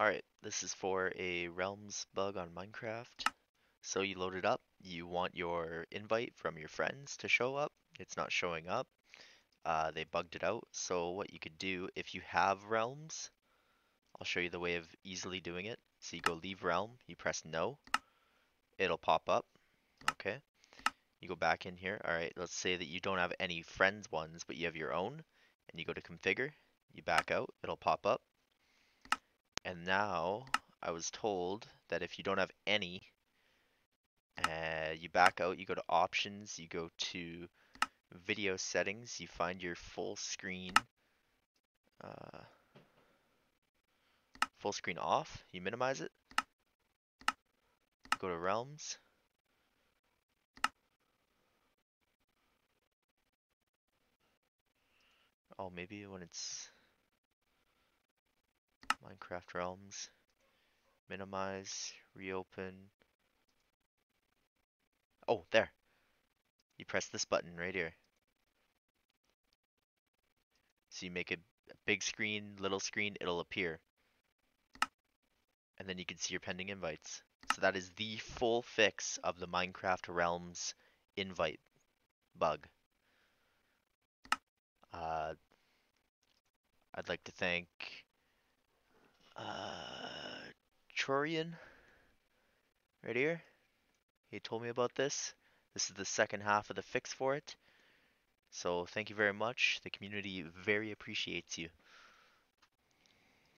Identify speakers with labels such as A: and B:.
A: Alright, this is for a Realms bug on Minecraft. So you load it up, you want your invite from your friends to show up, it's not showing up. Uh, they bugged it out, so what you could do if you have Realms, I'll show you the way of easily doing it. So you go leave realm, you press no, it'll pop up, okay? You go back in here, alright, let's say that you don't have any friends ones, but you have your own, and you go to configure, you back out, it'll pop up. And now I was told that if you don't have any, uh, you back out, you go to options, you go to video settings, you find your full screen, uh, full screen off, you minimize it, go to realms. Oh, maybe when it's Minecraft Realms, minimize, reopen. Oh, there. You press this button right here. So you make a, big screen, little screen, it'll appear. And then you can see your pending invites. So that is the full fix of the Minecraft Realms invite bug. Uh, I'd like to thank uh, Chorian right here. He told me about this. This is the second half of the fix for it. So thank you very much. The community very appreciates you.